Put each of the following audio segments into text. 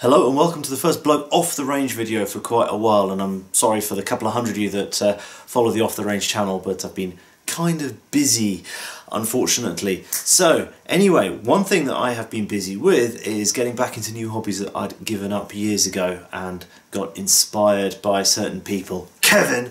Hello and welcome to the first Bloke Off the Range video for quite a while and I'm sorry for the couple of hundred of you that uh, follow the Off the Range channel but I've been kind of busy unfortunately. So anyway, one thing that I have been busy with is getting back into new hobbies that I'd given up years ago and got inspired by certain people, Kevin,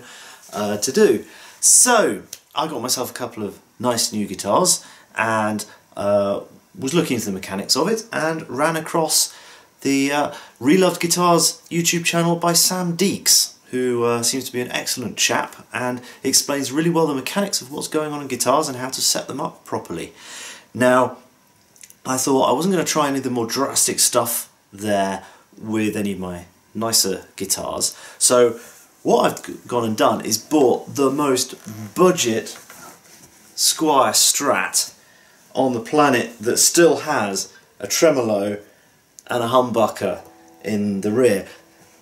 uh, to do. So I got myself a couple of nice new guitars and uh, was looking into the mechanics of it and ran across the uh, Reloved Guitars YouTube channel by Sam Deeks, who uh, seems to be an excellent chap and explains really well the mechanics of what's going on in guitars and how to set them up properly. Now, I thought I wasn't going to try any of the more drastic stuff there with any of my nicer guitars, so what I've gone and done is bought the most budget Squier Strat on the planet that still has a tremolo and a humbucker in the rear.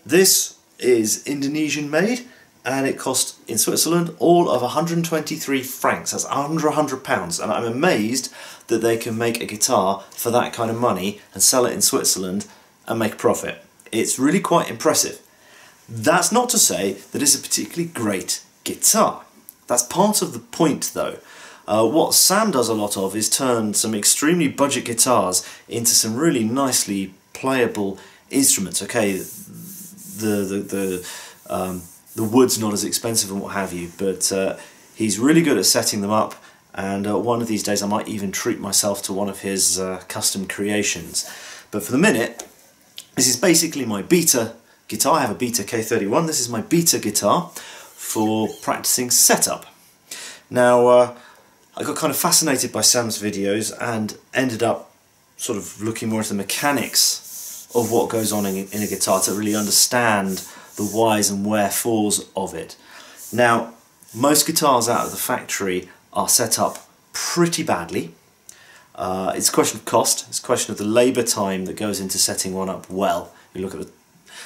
This is Indonesian made and it cost in Switzerland all of 123 francs, that's under 100 pounds and I'm amazed that they can make a guitar for that kind of money and sell it in Switzerland and make profit. It's really quite impressive. That's not to say that it's a particularly great guitar. That's part of the point though. Uh, what Sam does a lot of is turn some extremely budget guitars into some really nicely playable instruments. Okay, the the the um, the wood's not as expensive and what have you, but uh, he's really good at setting them up. And uh, one of these days, I might even treat myself to one of his uh, custom creations. But for the minute, this is basically my beater guitar. I have a Beta K31. This is my beater guitar for practicing setup. Now, uh, I got kind of fascinated by Sam's videos and ended up sort of looking more into the mechanics of what goes on in, in a guitar to really understand the whys and wherefores of it. Now, most guitars out of the factory are set up pretty badly. Uh, it's a question of cost, it's a question of the labour time that goes into setting one up well. You look at the,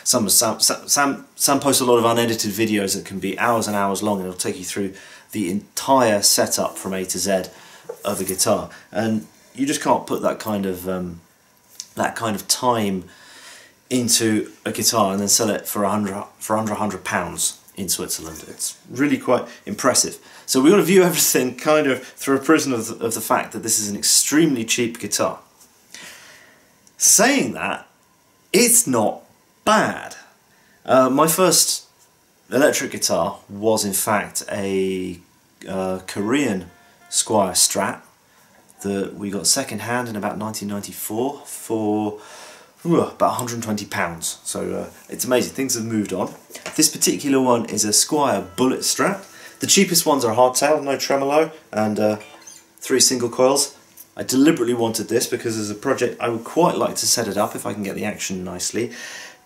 some Sam, posts a lot of unedited videos that can be hours and hours long and it'll take you through the entire setup from A to Z of a guitar. And you just can't put that kind of um, that kind of time into a guitar and then sell it for, 100, for under 100 pounds in Switzerland. It's really quite impressive. So we want to view everything kind of through a prism of the, of the fact that this is an extremely cheap guitar. Saying that, it's not bad. Uh, my first electric guitar was in fact a uh, Korean Squier Strat that we got second hand in about 1994 for about 120 pounds. So uh, it's amazing, things have moved on. This particular one is a Squier Bullet Strat. The cheapest ones are hardtail, no tremolo, and uh, three single coils. I deliberately wanted this because as a project I would quite like to set it up if I can get the action nicely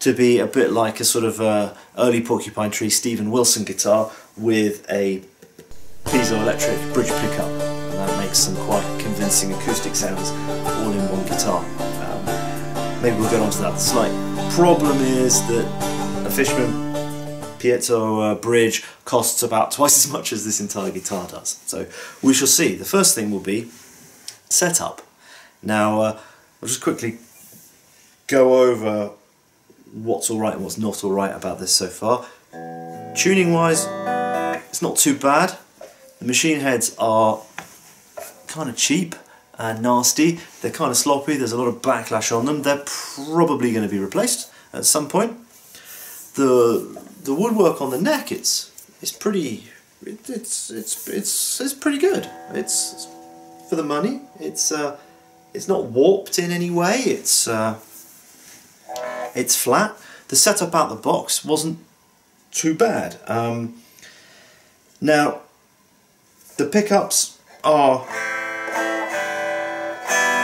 to be a bit like a sort of uh, early Porcupine Tree Steven Wilson guitar with a piezoelectric bridge pickup and that makes some quite convincing acoustic sounds all in one guitar. Um, maybe we'll get onto that. Slight problem is that a Fishman piezo uh, bridge costs about twice as much as this entire guitar does. So we shall see. The first thing will be setup. Now uh, I'll just quickly go over what's alright and what's not alright about this so far. Tuning wise, it's not too bad. The machine heads are kind of cheap and nasty. They're kind of sloppy, there's a lot of backlash on them. They're probably going to be replaced at some point. The the woodwork on the neck, it's it's pretty it, it's it's it's it's pretty good. It's, it's for the money. It's uh, it's not warped in any way. It's uh, it's flat. The setup out the box wasn't too bad. Um, now, the pickups are,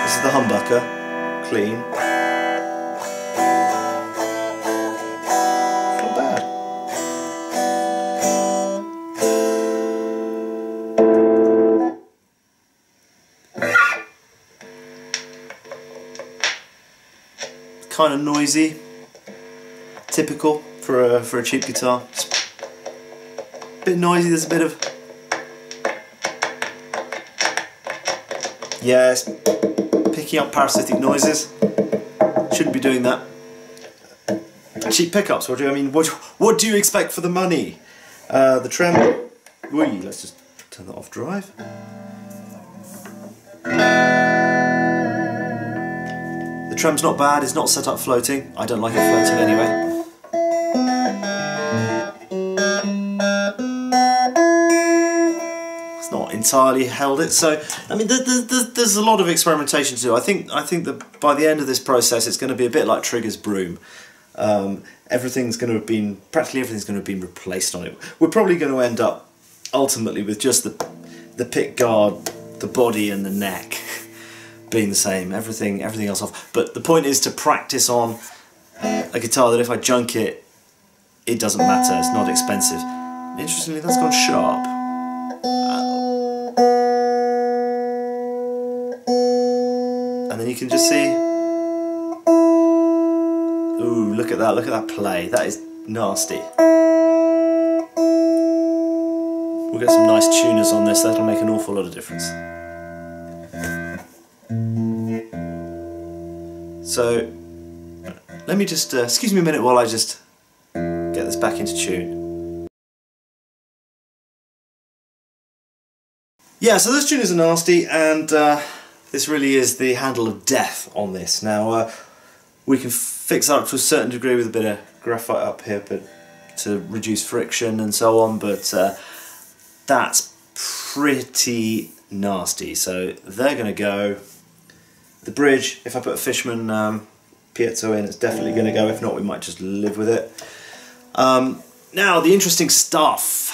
this is the humbucker, clean. Kind of noisy, typical for a, for a cheap guitar. a bit noisy, there's a bit of... Yes, picking up parasitic noises. Shouldn't be doing that. cheap pickups. What do you, I mean? What what do you expect for the money? Uh, the trem. Wee, let's just turn that off drive. Trem's not bad. It's not set up floating. I don't like it floating anyway. It's not entirely held it. So I mean, there's a lot of experimentation to do. I think I think that by the end of this process, it's going to be a bit like Trigger's broom. Um, everything's going to have been practically everything's going to have been replaced on it. We're probably going to end up ultimately with just the the pick guard, the body, and the neck being the same. Everything everything else off. But the point is to practice on a guitar that if I junk it, it doesn't matter. It's not expensive. Interestingly, that's gone sharp. And then you can just see Ooh, look at that, look at that play. That is nasty. We'll get some nice tuners on this, that'll make an awful lot of difference. So, let me just, uh, excuse me a minute while I just get this back into tune. Yeah, so those tuners are nasty and uh, this really is the handle of death on this. Now, uh, we can fix that up to a certain degree with a bit of graphite up here but to reduce friction and so on but uh, that's pretty nasty so they're going to go the bridge if I put a Fishman um, piezo in it's definitely going to go if not we might just live with it um, now the interesting stuff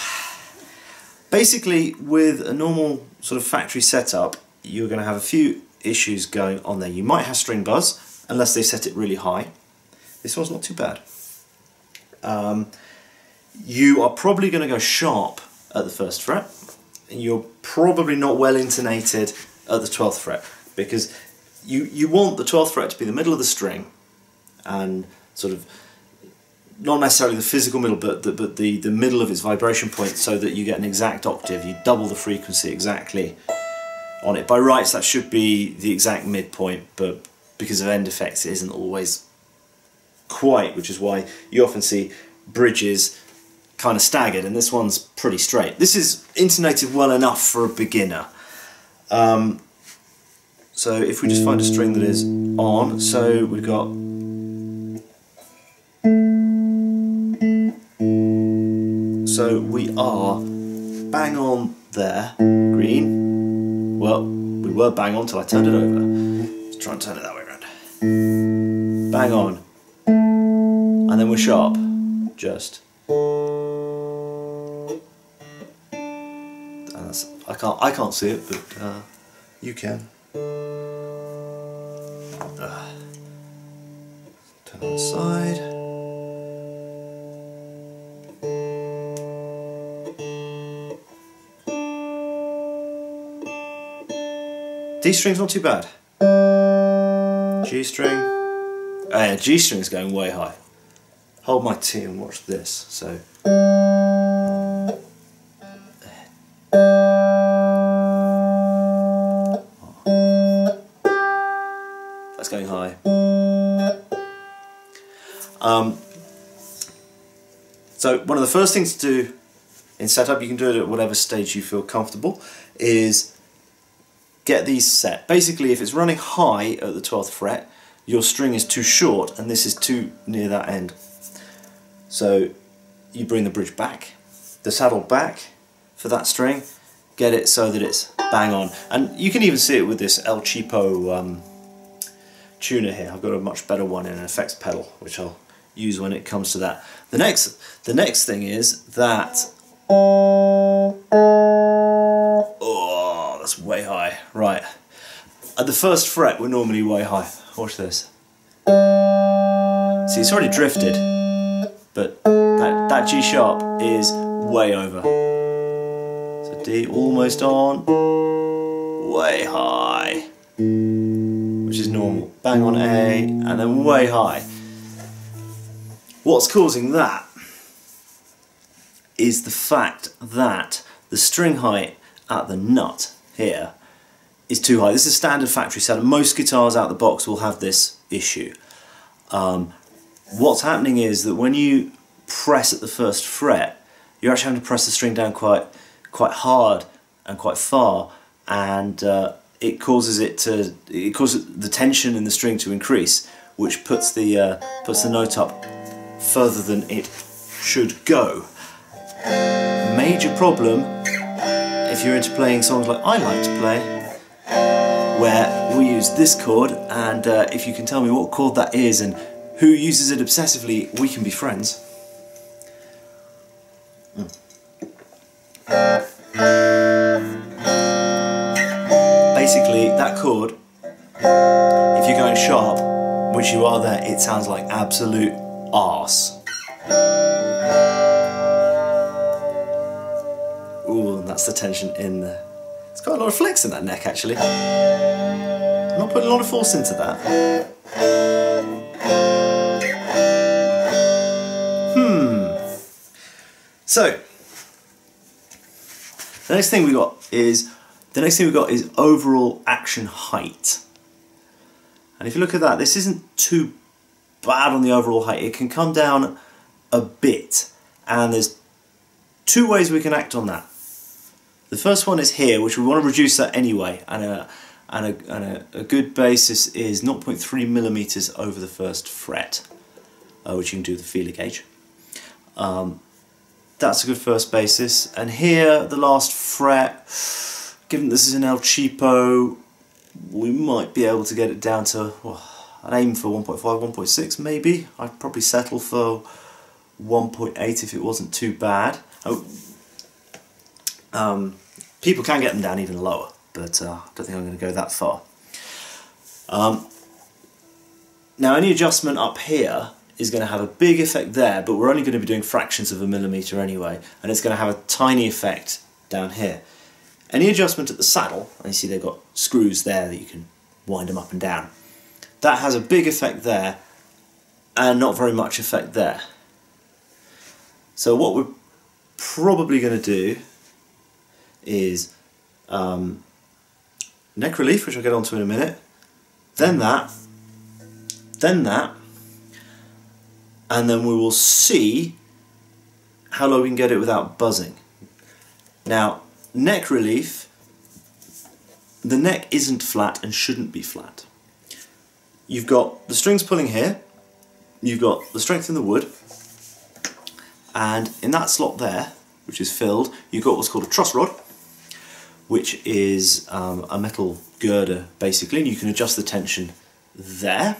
basically with a normal sort of factory setup you're going to have a few issues going on there you might have string buzz unless they set it really high. This one's not too bad. Um, you are probably going to go sharp at the first fret. And you're probably not well intonated at the 12th fret because you, you want the 12th fret to be the middle of the string and sort of not necessarily the physical middle but the, but the, the middle of its vibration point so that you get an exact octave, you double the frequency exactly on it. By rights that should be the exact midpoint but because of end effects it isn't always quite, which is why you often see bridges kind of staggered and this one's pretty straight. This is intonated well enough for a beginner. Um, so if we just find a string that is on, so we've got so we are bang on there, green. Well, we were bang on till I turned it over. Let's try and turn it that way around. bang on, and then we're sharp, just. I can't I can't see it, but uh, you can. Uh, turn on the side. D string's not too bad. G string. Oh G string's going way high. Hold my T and watch this. So. That's going high. Um, so one of the first things to do in setup, you can do it at whatever stage you feel comfortable, is get these set. Basically, if it's running high at the 12th fret, your string is too short and this is too near that end. So you bring the bridge back, the saddle back for that string, get it so that it's bang on. And you can even see it with this El Cheapo um, tuner here. I've got a much better one in an effects pedal, which I'll use when it comes to that. The next, the next thing is that Oh, that's way high. Right. At the first fret, we're normally way high. Watch this. See, it's already drifted, but that, that G sharp is way over. So D almost on, way high, which is normal. Bang on A, and then way high. What's causing that is the fact that the string height at the nut here is too high. This is standard factory setup. Most guitars out the box will have this issue. Um, what's happening is that when you press at the first fret, you're actually having to press the string down quite quite hard and quite far, and uh, it causes it to it causes the tension in the string to increase, which puts the uh, puts the note up further than it should go. Major problem if you're into playing songs like I like to play, where we use this chord, and uh, if you can tell me what chord that is and who uses it obsessively, we can be friends. Basically, that chord, if you're going sharp, which you are there, it sounds like absolute arse. Ooh, and that's the tension in there. It's got a lot of flex in that neck actually. I'm not putting a lot of force into that. Hmm. So, the next thing we got is the next thing we've got is overall action height. And if you look at that, this isn't too bad on the overall height. It can come down a bit, and there's two ways we can act on that. The first one is here, which we want to reduce that anyway, and a, and a, and a, a good basis is 0.3 millimeters over the first fret, uh, which you can do with the feeler gauge. Um, that's a good first basis. And here, the last fret, given this is an El Cheapo, we might be able to get it down to, well, I'd aim for 1.5, 1.6 maybe. I'd probably settle for 1.8 if it wasn't too bad. Oh, um, people can get them down even lower, but uh, I don't think I'm going to go that far. Um, now any adjustment up here is going to have a big effect there, but we're only going to be doing fractions of a millimetre anyway, and it's going to have a tiny effect down here. Any adjustment at the saddle, and you see they've got screws there that you can wind them up and down, that has a big effect there, and not very much effect there. So what we're probably going to do is um, neck relief, which I'll get onto in a minute, then that, then that, and then we will see how low we can get it without buzzing. Now, neck relief, the neck isn't flat and shouldn't be flat. You've got the strings pulling here, you've got the strength in the wood, and in that slot there, which is filled, you've got what's called a truss rod, which is um, a metal girder basically, and you can adjust the tension there.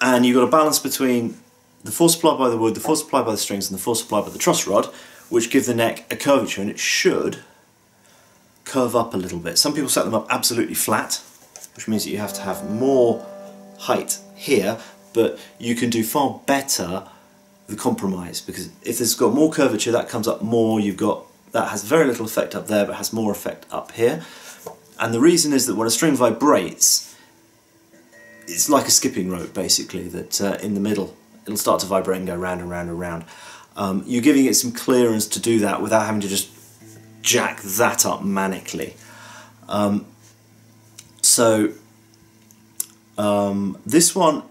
And you've got a balance between the force applied by the wood, the force applied by the strings, and the force applied by the truss rod, which give the neck a curvature, and it should curve up a little bit. Some people set them up absolutely flat, which means that you have to have more height here, but you can do far better the compromise because if it's got more curvature that comes up more you've got that has very little effect up there but has more effect up here. And the reason is that when a string vibrates, it's like a skipping rope basically, that uh, in the middle it'll start to vibrate and go round and round and round. Um, you're giving it some clearance to do that without having to just jack that up manically. Um, so um, this one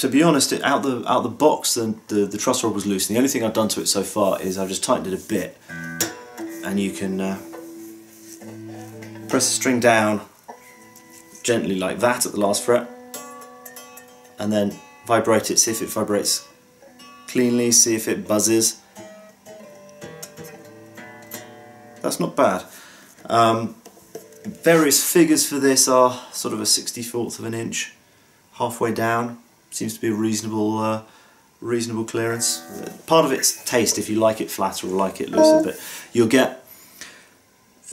to be honest, it, out the out the box, the, the, the truss rod was loose. And the only thing I've done to it so far is I've just tightened it a bit, and you can uh, press the string down gently like that at the last fret, and then vibrate it. See if it vibrates cleanly. See if it buzzes. That's not bad. Um, various figures for this are sort of a 64th of an inch halfway down seems to be a reasonable uh, reasonable clearance. Part of it's taste if you like it flatter or like it looser, but you'll get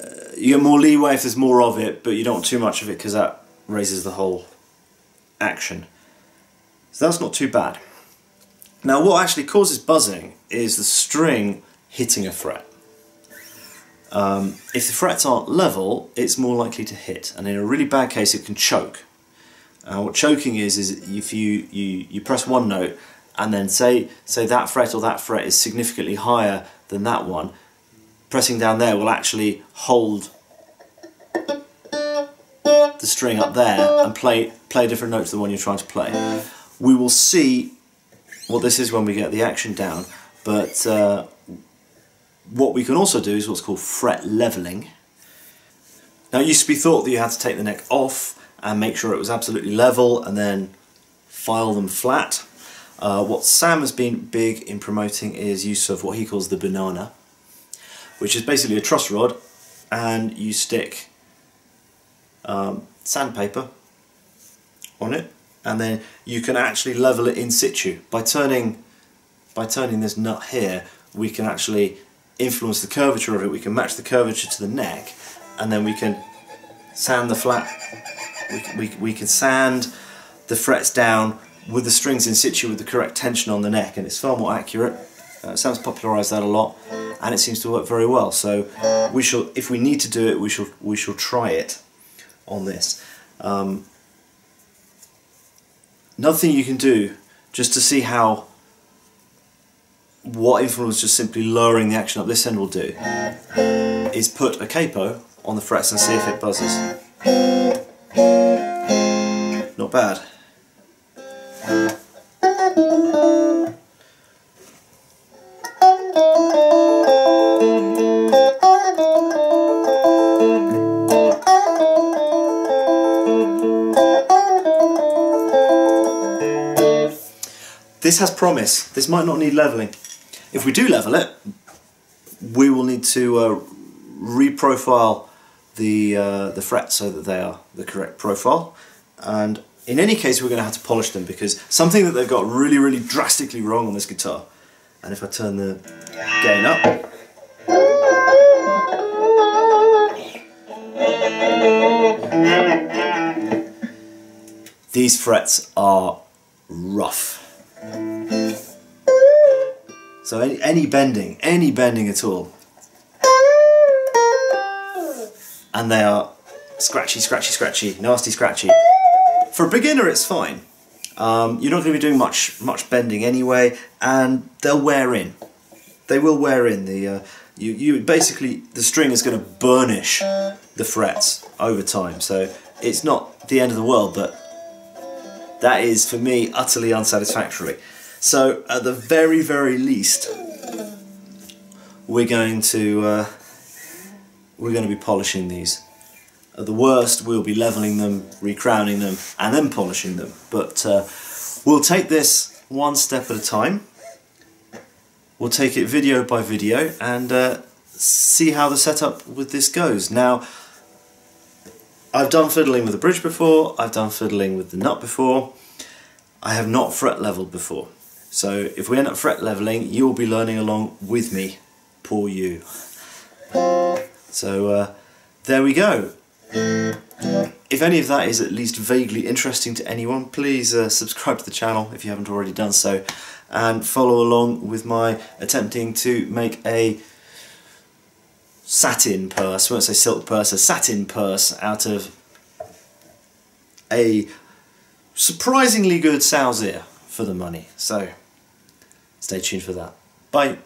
uh, you get more leeway if there's more of it, but you don't want too much of it because that raises the whole action. So that's not too bad. Now what actually causes buzzing is the string hitting a fret. Um, if the frets aren't level, it's more likely to hit, and in a really bad case it can choke. Uh, what choking is is if you, you you press one note and then say say that fret or that fret is significantly higher than that one, pressing down there will actually hold the string up there and play play a different note to the one you're trying to play. we will see what this is when we get the action down, but uh, what we can also do is what's called fret leveling. Now it used to be thought that you had to take the neck off and make sure it was absolutely level and then file them flat. Uh, what Sam has been big in promoting is use of what he calls the banana, which is basically a truss rod and you stick um, sandpaper on it and then you can actually level it in situ. By turning by turning this nut here we can actually influence the curvature of it. We can match the curvature to the neck and then we can sand the flat. We, we, we can sand the frets down with the strings in situ with the correct tension on the neck and it's far more accurate. Uh, Sam's popularised that a lot and it seems to work very well. So we shall if we need to do it we shall we shall try it on this. Um, another thing you can do just to see how what influence just simply lowering the action up this end will do is put a capo on the frets and see if it buzzes. Not bad. This has promise. This might not need levelling. If we do level it, we will need to uh, reprofile the, uh, the frets so that they are the correct profile. And in any case, we're going to have to polish them because something that they've got really, really drastically wrong on this guitar. And if I turn the gain up, these frets are rough. So any, any bending, any bending at all, and they are scratchy, scratchy, scratchy, nasty, scratchy. For a beginner, it's fine. Um, you're not going to be doing much much bending anyway, and they'll wear in. They will wear in. The uh, you you basically the string is going to burnish the frets over time, so it's not the end of the world, but that is for me utterly unsatisfactory. So at the very very least, we're going to uh, we're going to be polishing these. At the worst, we'll be leveling them, recrowning them, and then polishing them. But uh, we'll take this one step at a time. We'll take it video by video and uh, see how the setup with this goes. Now, I've done fiddling with the bridge before, I've done fiddling with the nut before, I have not fret leveled before. So if we end up fret leveling, you'll be learning along with me. Poor you. So uh, there we go. If any of that is at least vaguely interesting to anyone, please uh, subscribe to the channel if you haven't already done so and follow along with my attempting to make a satin purse, I won't say silk purse, a satin purse out of a surprisingly good sow's ear for the money. So stay tuned for that. Bye.